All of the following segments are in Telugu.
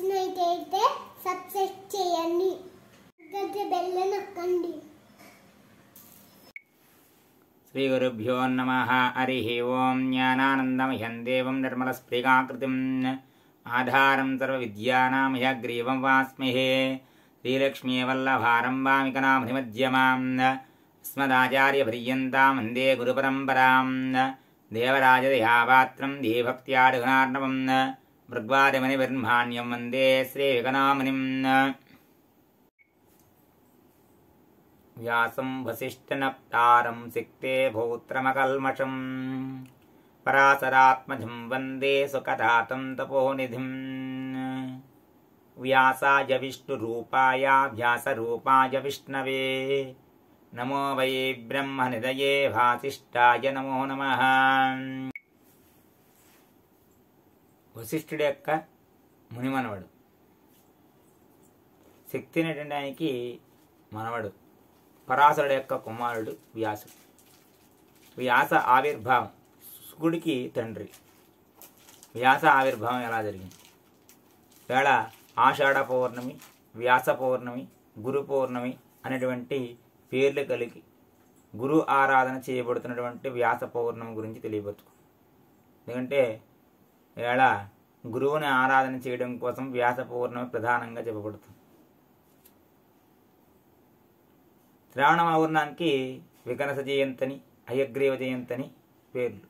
నచ్చినట్టయితే సబ్స్క్రైబ్ చేయండి. గజ బెల్ల నొక్కండి. శ్రీ గురుభ్యో నమ. హరి ఓం జ్ఞానానందమహ్యం దేవం నిర్మలస్ఫ్రీకాకృతిం ఆధారం సర్వవిద్యానాం హ్యగ్రీవం వాస్మహే श्रीलक्ष्मीवल्लभारम्भामिकनाम्निमध्यमां अस्मदाचार्यभ्रियन्तां वन्दे गुरुपरम्परां देवराजदयापात्रं देभक्त्याडघुनार्णवम् मृग्वादमुनिब्रह्माण्यं वन्दे श्रीयुगनामुनिम् व्यासं वसिष्ठनप्तारं सिक्ते भोत्रमकल्मषम्। परासरात्मजं वन्दे सुखदातं तपोनिधिम्। व्यासाय विष्णुरूपायाभ्यासरूपाय विष्णवे। नमो वै ब्रह्मनिदये भासिष्ठाय नमो नमः। వశిష్ఠుడి యొక్క మునిమనవడు. శక్తి ఆయనకి మనవడు. పరాశరుడు యొక్క కుమారుడు వ్యాసుడు వ్యాస ఆవిర్భావం. శుకుడికి తండ్రి. వ్యాస ఆవిర్భావం ఎలా జరిగింది? వేళ ఆషాఢ పౌర్ణమి వ్యాస పౌర్ణమి గురు పౌర్ణమి అనేటువంటి పేర్లు కలిగి గురు ఆరాధన చేయబడుతున్నటువంటి వ్యాస పౌర్ణమి గురించి తెలియవచ్చు ఎందుకంటే వేళ గురువుని ఆరాధన చేయడం కోసం వ్యాస పౌర్ణమి ప్రధానంగా చెప్పబడుతుంది. శ్రావణ పౌర్ణానికి వికనస జయంతని అయగ్రీవ జయంతని పేర్లు.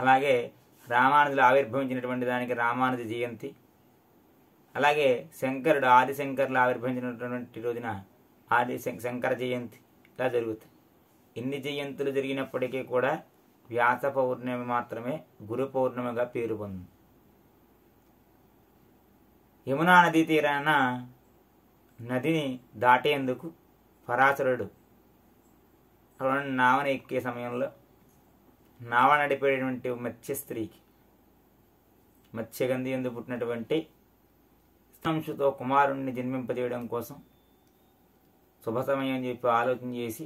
అలాగే రామానుజులు ఆవిర్భవించినటువంటి దానికి రామానుజ జయంతి. అలాగే శంకరుడు ఆదిశంకరులు ఆవిర్భవించినటువంటి రోజున ఆది శం- శంకర జయంతి ఇలా జరుగుతాయి ఎన్ని జయంతులు జరిగినప్పటికీ కూడా వ్యాస పౌర్ణమి మాత్రమే గురు పౌర్ణమిగా పేరు పొందింది యమునా నదీ తీరాన నదిని దాటేందుకు పరాశరుడు అటువంటి నావన ఎక్కే సమయంలో నావ నడిపేటువంటి మత్స్య స్త్రీకి మత్స్యగంధి ఎందు పుట్టినటువంటి అంశుతో కుమారుణ్ణి జన్మింపజేయడం కోసం శుభ సమయం చెప్పి ఆలోచన చేసి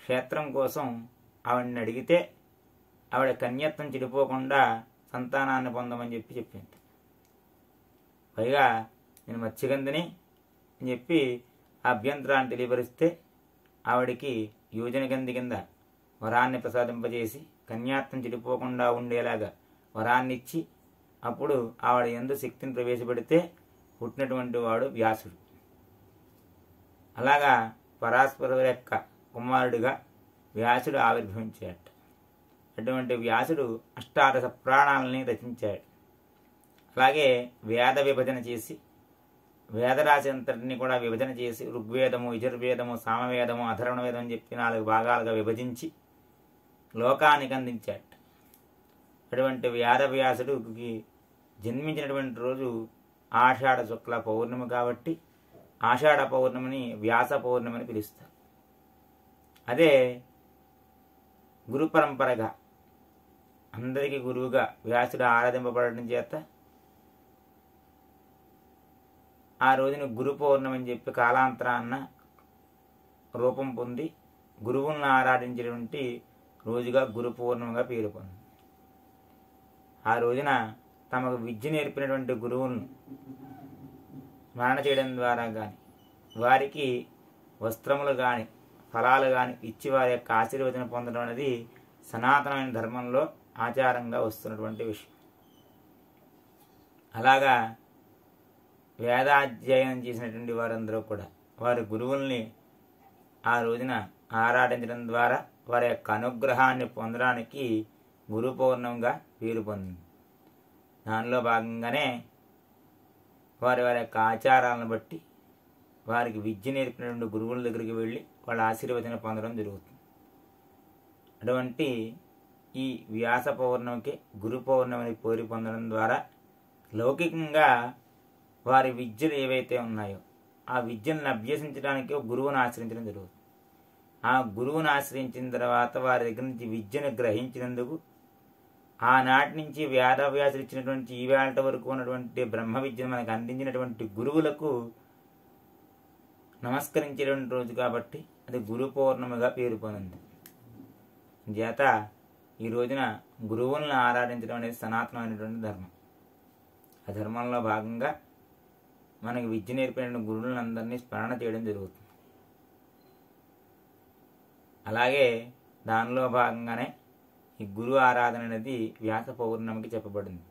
క్షేత్రం కోసం ఆవిడని అడిగితే ఆవిడ కన్యత్వం చెడిపోకుండా సంతానాన్ని పొందమని చెప్పి చెప్పింది. పైగా నేను మత్స్యగంధిని అని చెప్పి ఆ అభ్యంతరాన్ని తెలియపరిస్తే ఆవిడికి యోజన గంధి కింద వరాన్ని ప్రసాదింపజేసి కన్యాత్వం చెడిపోకుండా ఉండేలాగా వరాన్ని ఇచ్చి అప్పుడు ఆవిడ ఎందు శక్తిని ప్రవేశపెడితే పుట్టినటువంటి వాడు వ్యాసుడు. అలాగా పరాస్పరుల యొక్క కుమారుడిగా వ్యాసుడు ఆవిర్భవించాడు. అటువంటి వ్యాసుడు అష్టాదశ పురాణాలని రచించాడు. అలాగే వేద విభజన చేసి వేదరాశి అంతటిని కూడా విభజన చేసి ఋగ్వేదము యజుర్వేదము సామవేదము అధర్వణ వేదం అని చెప్పి నాలుగు భాగాలుగా విభజించి లోకానికి అందించాడు. అటువంటి వ్యాసవ్యాసుడికి జన్మించినటువంటి రోజు ఆషాఢ శుక్ల పౌర్ణమి కాబట్టి ఆషాఢ పౌర్ణమిని వ్యాస పౌర్ణమి అని పిలుస్తారు. అదే గురు పరంపరగా అందరికీ గురువుగా వ్యాసుడు ఆరాధింపబడడం చేత ఆ రోజున గురు పౌర్ణమని అని చెప్పి కాలాంతరాన్న రూపం పొంది గురువులను ఆరాధించినటువంటి రోజుగా గురు పౌర్ణమిగా పేరు పొంది. ఆ రోజున తమకు విద్య నేర్పినటువంటి గురువులను స్మరణ చేయడం ద్వారా కానీ వారికి వస్త్రములు కానీ ఫలాలు కానీ ఇచ్చి వారి యొక్క ఆశీర్వచన పొందడం అనేది సనాతనమైన ధర్మంలో ఆచారంగా వస్తున్నటువంటి విషయం. అలాగా వేదాధ్యయనం చేసినటువంటి వారందరూ కూడా వారి గురువుల్ని ఆ రోజున ఆరాధించడం ద్వారా వారి యొక్క అనుగ్రహాన్ని పొందడానికి గురు పౌర్ణంగా పేరు పొందింది. దానిలో భాగంగానే వారి వారి యొక్క ఆచారాలను బట్టి వారికి విద్య నేర్పినటువంటి గురువుల దగ్గరికి వెళ్ళి వాళ్ళ ఆశీర్వచన పొందడం జరుగుతుంది. అటువంటి ఈ వ్యాస పౌర్ణమికి గురు పౌర్ణమిని పేరు పొందడం ద్వారా లౌకికంగా వారి విద్యలు ఏవైతే ఉన్నాయో ఆ విద్యలను అభ్యసించడానికి గురువును ఆశ్రయించడం జరుగుతుంది. ఆ గురువును ఆశ్రయించిన తర్వాత వారి దగ్గర నుంచి విద్యను గ్రహించినందుకు ఆనాటి నుంచి వేదవ్యాసులు ఇచ్చినటువంటి ఈ వరకు ఉన్నటువంటి బ్రహ్మ విద్యను మనకు అందించినటువంటి గురువులకు నమస్కరించేటువంటి రోజు కాబట్టి అది గురు పౌర్ణమిగా పేరు పొందింది. చేత ఈ రోజున గురువులను ఆరాధించడం అనేది సనాతనమైనటువంటి ధర్మం. ఆ ధర్మంలో భాగంగా మనకి విద్య నేర్పిన గురువులందరినీ స్మరణ చేయడం జరుగుతుంది. అలాగే దానిలో భాగంగానే ఈ గురు ఆరాధన అనేది వ్యాస పౌర్ణమికి చెప్పబడింది.